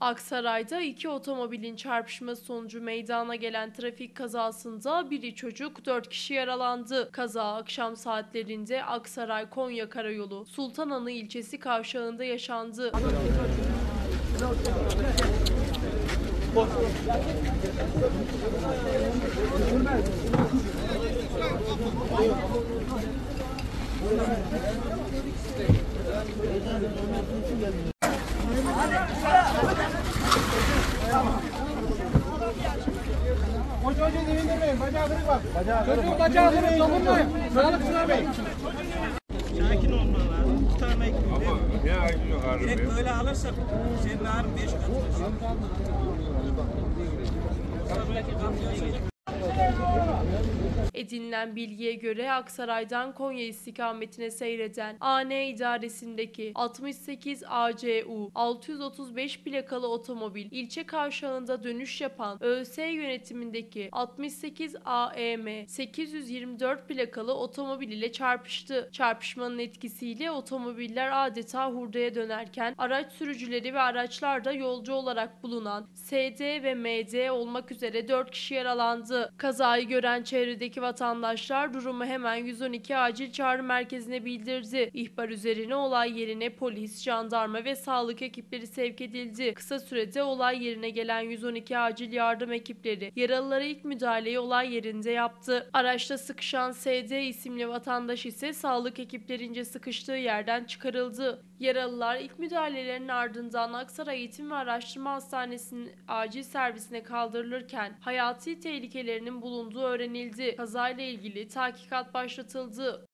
Aksaray'da iki otomobilin çarpışması sonucu meydana gelen trafik kazasında biri çocuk, dört kişi yaralandı. Kaza akşam saatlerinde Aksaray-Konya Karayolu Sultananı ilçesi kavşağında yaşandı. Hoca devindirmeyin. Bacağı kırık bak. Çocuğun bacağı kırık. Dokunmayın. Sağlık sıramayın. Sakin olman lazım. Tutarmayı değil mi? Ne acı yok Direkt ya. böyle alırsak senin ağrın 5 katı. Sıradaki kamyon geçecek. Edinilen bilgiye göre Aksaray'dan Konya istikametine seyreden AN idaresindeki 68 ACU 635 plakalı otomobil ilçe kavşağında dönüş yapan ÖS yönetimindeki 68 AEM 824 plakalı otomobil ile çarpıştı. Çarpışmanın etkisiyle otomobiller adeta hurdaya dönerken araç sürücüleri ve araçlarda yolcu olarak bulunan SD ve MD olmak üzere 4 kişi yaralandı. Kazayı gören çevredeki vatandaşlar durumu hemen 112 acil çağrı merkezine bildirdi. İhbar üzerine olay yerine polis, jandarma ve sağlık ekipleri sevk edildi. Kısa sürede olay yerine gelen 112 acil yardım ekipleri yaralılara ilk müdahaleyi olay yerinde yaptı. Araçta sıkışan SD isimli vatandaş ise sağlık ekiplerince sıkıştığı yerden çıkarıldı. Yaralılar ilk müdahalelerin ardından Aksaray Eğitim ve Araştırma Hastanesi'nin acil servisine kaldırılırken hayati tehlikelerinin bulunduğu öğrenildi. Kazayla ilgili tahkikat başlatıldı.